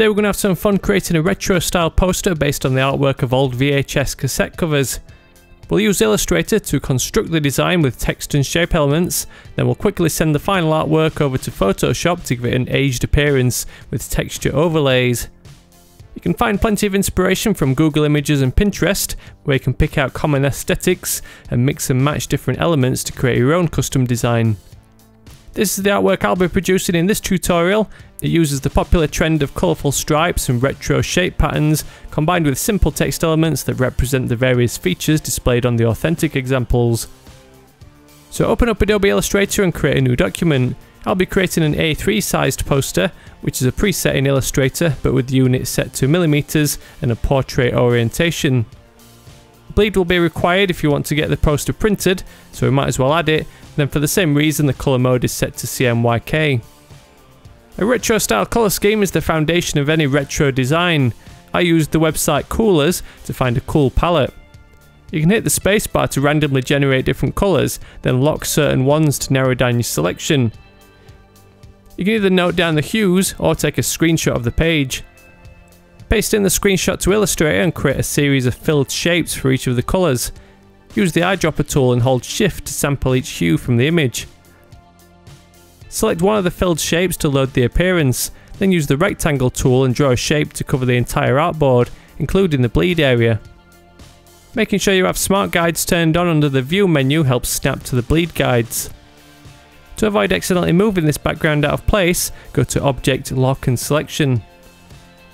Today we're going to have some fun creating a retro style poster based on the artwork of old VHS cassette covers. We'll use Illustrator to construct the design with text and shape elements, then we'll quickly send the final artwork over to Photoshop to give it an aged appearance with texture overlays. You can find plenty of inspiration from Google Images and Pinterest, where you can pick out common aesthetics and mix and match different elements to create your own custom design. This is the artwork I'll be producing in this tutorial. It uses the popular trend of colourful stripes and retro shape patterns combined with simple text elements that represent the various features displayed on the authentic examples. So open up Adobe Illustrator and create a new document. I'll be creating an A3 sized poster, which is a preset in Illustrator but with the unit set to millimeters and a portrait orientation. Bleed will be required if you want to get the poster printed, so we might as well add it then for the same reason the colour mode is set to CMYK. A retro style colour scheme is the foundation of any retro design. I used the website Coolors to find a cool palette. You can hit the spacebar to randomly generate different colours, then lock certain ones to narrow down your selection. You can either note down the hues or take a screenshot of the page. Paste in the screenshot to Illustrator and create a series of filled shapes for each of the colours. Use the eyedropper tool and hold shift to sample each hue from the image. Select one of the filled shapes to load the appearance, then use the rectangle tool and draw a shape to cover the entire artboard, including the bleed area. Making sure you have smart guides turned on under the view menu helps snap to the bleed guides. To avoid accidentally moving this background out of place, go to Object, Lock and Selection.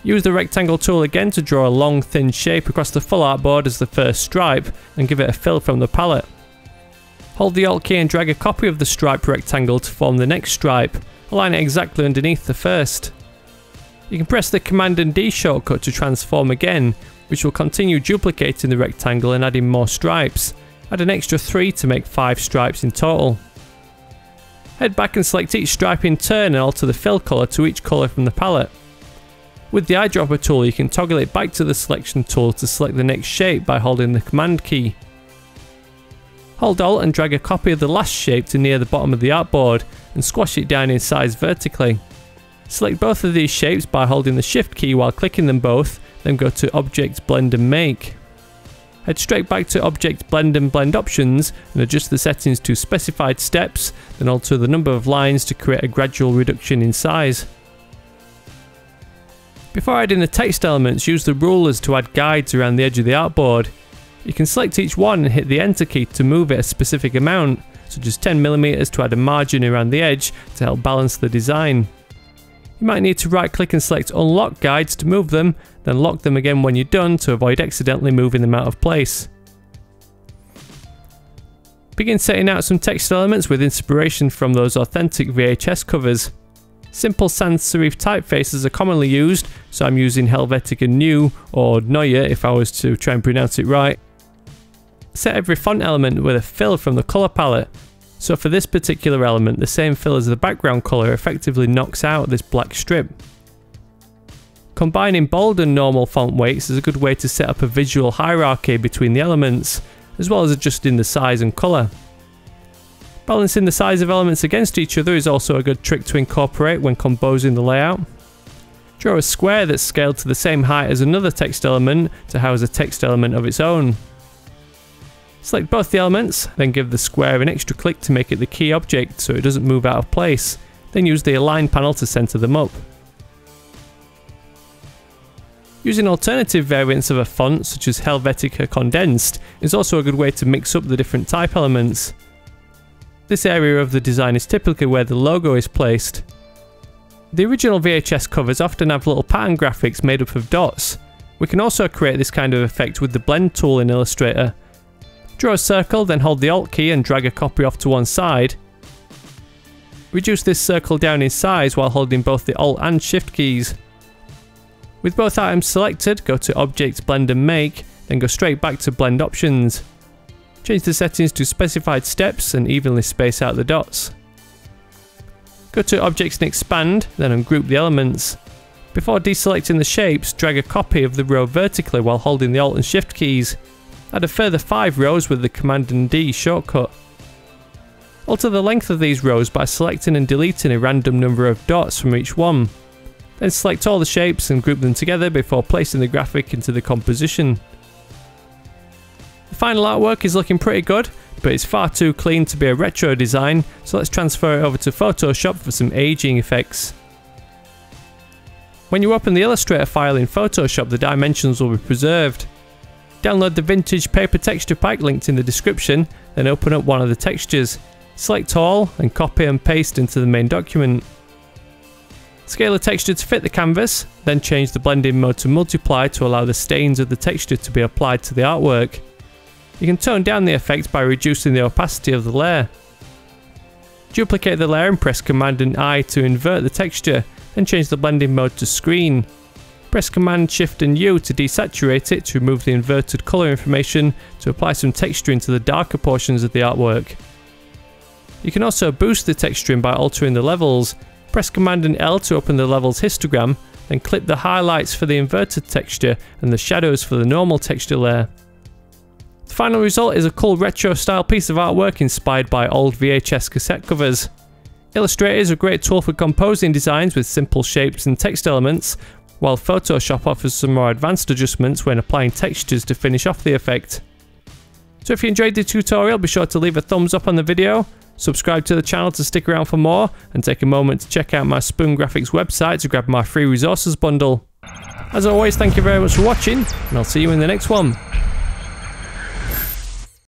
Use the rectangle tool again to draw a long thin shape across the full artboard as the first stripe and give it a fill from the palette. Hold the Alt key and drag a copy of the stripe rectangle to form the next stripe, align it exactly underneath the first. You can press the Command and D shortcut to transform again, which will continue duplicating the rectangle and adding more stripes. Add an extra 3 to make 5 stripes in total. Head back and select each stripe in turn and alter the fill colour to each colour from the palette. With the eyedropper tool you can toggle it back to the selection tool to select the next shape by holding the command key. Hold Alt and drag a copy of the last shape to near the bottom of the artboard and squash it down in size vertically. Select both of these shapes by holding the shift key while clicking them both, then go to Object Blend and Make. Head straight back to Object Blend and Blend options and adjust the settings to specified steps, then alter the number of lines to create a gradual reduction in size. Before adding the text elements, use the rulers to add guides around the edge of the artboard. You can select each one and hit the enter key to move it a specific amount, such as 10mm to add a margin around the edge to help balance the design. You might need to right click and select unlock guides to move them, then lock them again when you're done to avoid accidentally moving them out of place. Begin setting out some text elements with inspiration from those authentic VHS covers. Simple sans serif typefaces are commonly used, so I'm using Helvetica Neue or Neue if I was to try and pronounce it right. Set every font element with a fill from the colour palette. So for this particular element, the same fill as the background colour effectively knocks out this black strip. Combining bold and normal font weights is a good way to set up a visual hierarchy between the elements, as well as adjusting the size and colour. Balancing the size of elements against each other is also a good trick to incorporate when composing the layout. Draw a square that's scaled to the same height as another text element to house a text element of its own. Select both the elements, then give the square an extra click to make it the key object so it doesn't move out of place, then use the Align panel to centre them up. Using alternative variants of a font such as Helvetica Condensed is also a good way to mix up the different type elements. This area of the design is typically where the logo is placed. The original VHS covers often have little pattern graphics made up of dots. We can also create this kind of effect with the blend tool in Illustrator. Draw a circle, then hold the Alt key and drag a copy off to one side. Reduce this circle down in size while holding both the Alt and Shift keys. With both items selected, go to Object, Blend and Make, then go straight back to Blend Options. Change the settings to specified steps and evenly space out the dots. Go to Objects and Expand, then ungroup the elements. Before deselecting the shapes, drag a copy of the row vertically while holding the Alt and Shift keys. Add a further 5 rows with the Command and D shortcut. Alter the length of these rows by selecting and deleting a random number of dots from each one. Then select all the shapes and group them together before placing the graphic into the composition. The final artwork is looking pretty good, but it's far too clean to be a retro design, so let's transfer it over to Photoshop for some aging effects. When you open the Illustrator file in Photoshop, the dimensions will be preserved. Download the vintage paper texture pack linked in the description, then open up one of the textures. Select all and copy and paste into the main document. Scale the texture to fit the canvas, then change the blending mode to multiply to allow the stains of the texture to be applied to the artwork. You can tone down the effect by reducing the opacity of the layer. Duplicate the layer and press Command and I to invert the texture, then change the blending mode to screen. Press Command Shift and U to desaturate it to remove the inverted colour information to apply some texture into the darker portions of the artwork. You can also boost the texturing by altering the levels. Press Command and L to open the levels histogram, then clip the highlights for the inverted texture and the shadows for the normal texture layer. Final result is a cool retro style piece of artwork inspired by old VHS cassette covers. Illustrator is a great tool for composing designs with simple shapes and text elements, while Photoshop offers some more advanced adjustments when applying textures to finish off the effect. So if you enjoyed the tutorial, be sure to leave a thumbs up on the video, subscribe to the channel to stick around for more, and take a moment to check out my Spoon Graphics website to grab my free resources bundle. As always, thank you very much for watching, and I'll see you in the next one.